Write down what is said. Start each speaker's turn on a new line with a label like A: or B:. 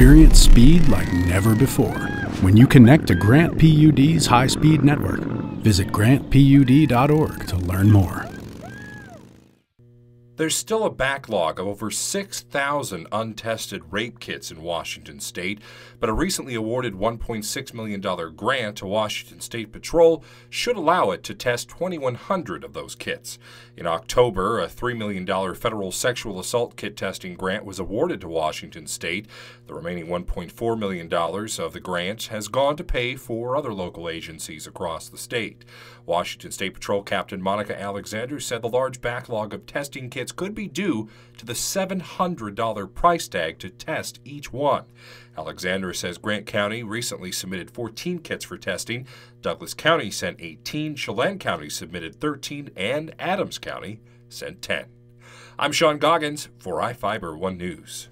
A: experience speed like never before when you connect to Grant PUD's high speed network. Visit grantpud.org to learn more.
B: There's still a backlog of over 6,000 untested rape kits in Washington state, but a recently awarded $1.6 million grant to Washington State Patrol should allow it to test 2,100 of those kits. In October, a $3 million federal sexual assault kit testing grant was awarded to Washington state. The remaining $1.4 million of the grant has gone to pay for other local agencies across the state. Washington State Patrol Captain Monica Alexander said the large backlog of testing kits could be due to the $700 price tag to test each one. Alexander says Grant County recently submitted 14 kits for testing, Douglas County sent 18, Chelan County submitted 13, and Adams County sent 10. I'm Sean Goggins for iFiber One News.